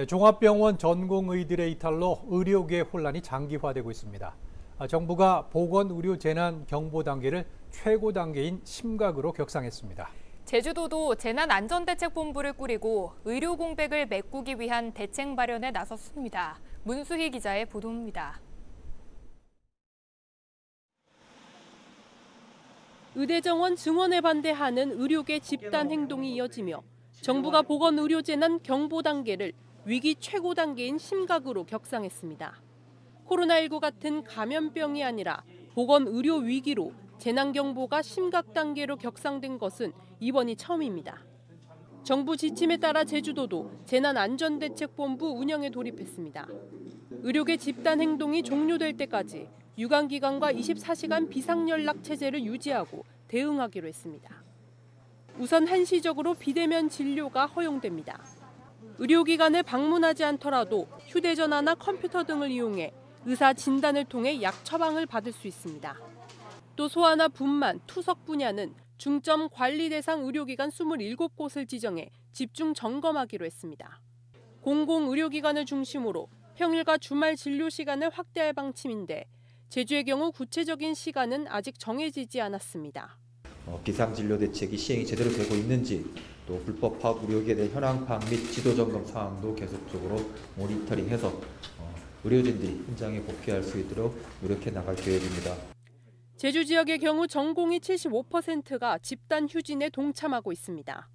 네, 종합병원 전공의들의 이탈로 의료계 혼란이 장기화되고 있습니다. 아, 정부가 보건의료 재난 경보 단계를 최고 단계인 심각으로 격상했습니다. 제주도도 재난안전대책본부를 꾸리고 의료 공백을 메꾸기 위한 대책 마련에 나섰습니다. 문수희 기자의 보도입니다. 의대정원 증원에 반대하는 의료계 집단 행동이 이어지며 정부가 보건의료재난 경보 단계를 위기 최고 단계인 심각으로 격상했습니다. 코로나19 같은 감염병이 아니라 보건 의료 위기로 재난 경보가 심각 단계로 격상된 것은 이번이 처음입니다. 정부 지침에 따라 제주도도 재난안전대책본부 운영에 돌입했습니다. 의료계 집단 행동이 종료될 때까지 유관기관과 24시간 비상연락 체제를 유지하고 대응하기로 했습니다. 우선 한시적으로 비대면 진료가 허용됩니다. 의료기관을 방문하지 않더라도 휴대전화나 컴퓨터 등을 이용해 의사 진단을 통해 약 처방을 받을 수 있습니다. 또 소아나 분만, 투석 분야는 중점 관리 대상 의료기관 27곳을 지정해 집중 점검하기로 했습니다. 공공의료기관을 중심으로 평일과 주말 진료 시간을 확대할 방침인데 제주의 경우 구체적인 시간은 아직 정해지지 않았습니다. 어, 비상진료 대책이 시행이 제대로 되고 있는지 또 불법 파업 의료기에 대한 현황 파악 및 지도 점검 사항도 계속적으로 모니터링해서 어, 의료진들이 현장에 복귀할 수 있도록 노력해 나갈 계획입니다. 제주 지역의 경우 전공의 75%가 집단 휴진에 동참하고 있습니다.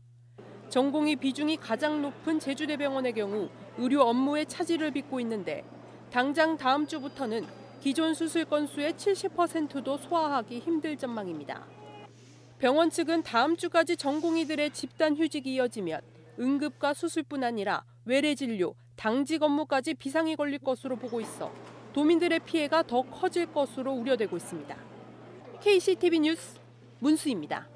전공의 비중이 가장 높은 제주대병원의 경우 의료 업무에 차질을 빚고 있는데 당장 다음 주부터는 기존 수술 건수의 70%도 소화하기 힘들 전망입니다. 병원 측은 다음 주까지 전공의들의 집단 휴직이 이어지면 응급과 수술뿐 아니라 외래 진료, 당직 업무까지 비상이 걸릴 것으로 보고 있어 도민들의 피해가 더 커질 것으로 우려되고 있습니다. KCTV 뉴스 문수입니다.